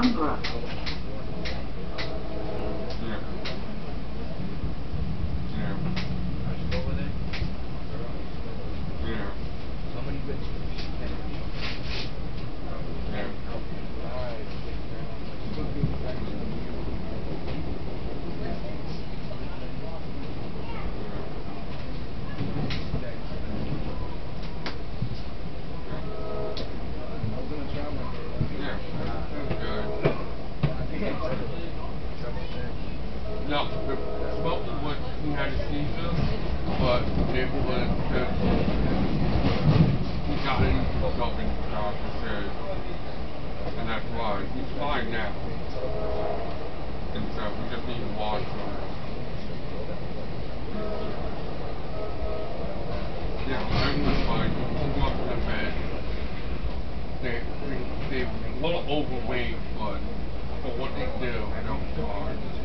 Bound Brook. Yeah. Yeah. Yeah. Yeah. Yeah. Good. No, the smoke was he had a seizure, but it was because he got the doctor said, and that's why he's fine now. And so we just need to watch him. Yeah, everyone's fine. He wants to bed. They, they, they're a little overweight, but for what they do, I don't charge.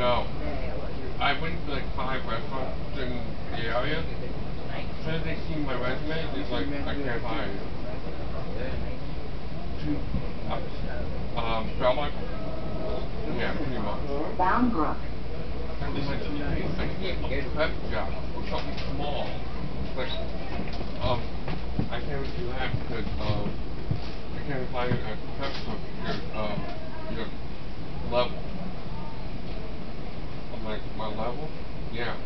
No. I went to like five restaurants in the area. As soon as they see my resume, it's like, I can't hire you. Uh, um, Belmont? Yeah, pretty much. Bound Brook. I was like, I need a prep job, something small. But, um, I can't do that because, um, I can't find a prep job because, um, your level level? Yeah.